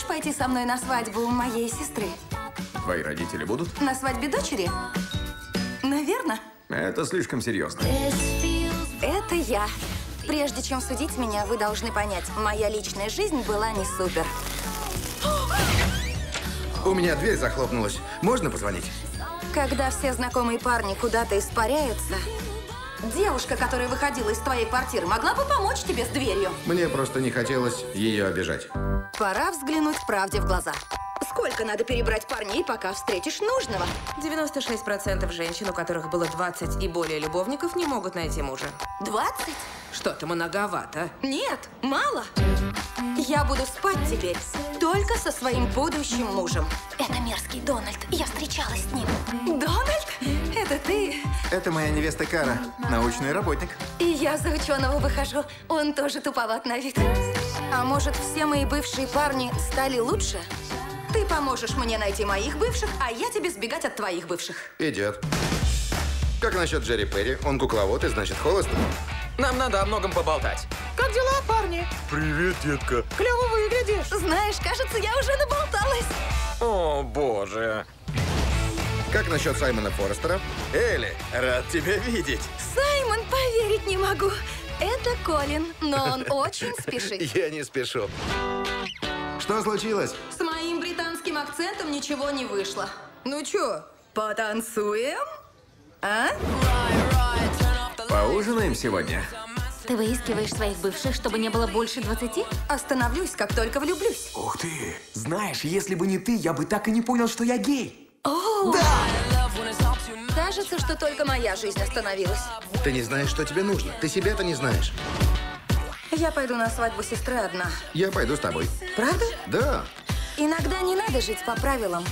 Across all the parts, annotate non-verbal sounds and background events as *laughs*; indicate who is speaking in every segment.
Speaker 1: хочешь пойти со мной на свадьбу моей сестры?
Speaker 2: Твои родители будут?
Speaker 1: На свадьбе дочери? Наверное.
Speaker 2: Это слишком серьезно.
Speaker 1: Это я. Прежде чем судить меня, вы должны понять, моя личная жизнь была не супер.
Speaker 3: У меня дверь захлопнулась. Можно позвонить?
Speaker 1: Когда все знакомые парни куда-то испаряются, девушка, которая выходила из твоей квартиры, могла бы помочь тебе с дверью.
Speaker 3: Мне просто не хотелось ее обижать.
Speaker 1: Пора взглянуть правде в глаза. Сколько надо перебрать парней, пока встретишь нужного?
Speaker 4: 96% женщин, у которых было 20 и более любовников, не могут найти мужа.
Speaker 1: 20?
Speaker 4: Что-то многовато.
Speaker 1: Нет, мало. Я буду спать теперь только со своим будущим мужем. Это мерзкий Дональд. Я встречалась с ним. Это ты?
Speaker 3: Это моя невеста Кара, научный работник.
Speaker 1: И я за ученого выхожу. Он тоже туповат на вид. А может, все мои бывшие парни стали лучше? Ты поможешь мне найти моих бывших, а я тебе сбегать от твоих бывших.
Speaker 3: Идет. Как насчет Джерри Перри? Он кукловод и значит холост.
Speaker 5: Нам надо о многом поболтать.
Speaker 4: Как дела, парни?
Speaker 3: Привет, детка.
Speaker 4: Клево выглядишь.
Speaker 1: Знаешь, кажется, я уже наболталась.
Speaker 5: О, боже.
Speaker 3: Как насчет Саймона Форестера? Элли, рад тебя видеть.
Speaker 1: Саймон, поверить не могу. Это Колин, но он очень спешит. *laughs*
Speaker 3: Я не спешу. Что случилось?
Speaker 1: С моим британским акцентом ничего не вышло. Ну чё, потанцуем? А?
Speaker 2: Поужинаем сегодня?
Speaker 6: Ты выискиваешь своих бывших, чтобы не было больше 20?
Speaker 1: Остановлюсь, как только влюблюсь.
Speaker 7: Ух ты! Знаешь, если бы не ты, я бы так и не понял, что я гей.
Speaker 1: О! Кажется, что только моя жизнь остановилась.
Speaker 3: Ты не знаешь, что тебе нужно. Ты себя-то не знаешь.
Speaker 1: Я пойду на свадьбу сестры одна.
Speaker 3: Я пойду с тобой.
Speaker 1: Правда?
Speaker 3: Да.
Speaker 1: Иногда не надо жить по правилам.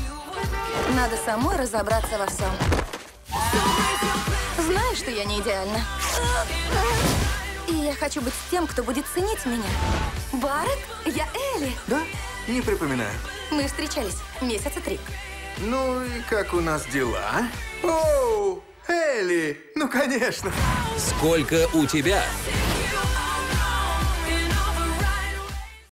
Speaker 1: Надо самой разобраться во всем. Знаешь, что я не идеальна. И я хочу быть с тем, кто будет ценить меня. Барретт, я Элли.
Speaker 7: Да? Не припоминаю.
Speaker 1: Мы встречались месяца три.
Speaker 7: Ну и как у нас дела? Оу, Элли, ну конечно.
Speaker 8: Сколько у тебя?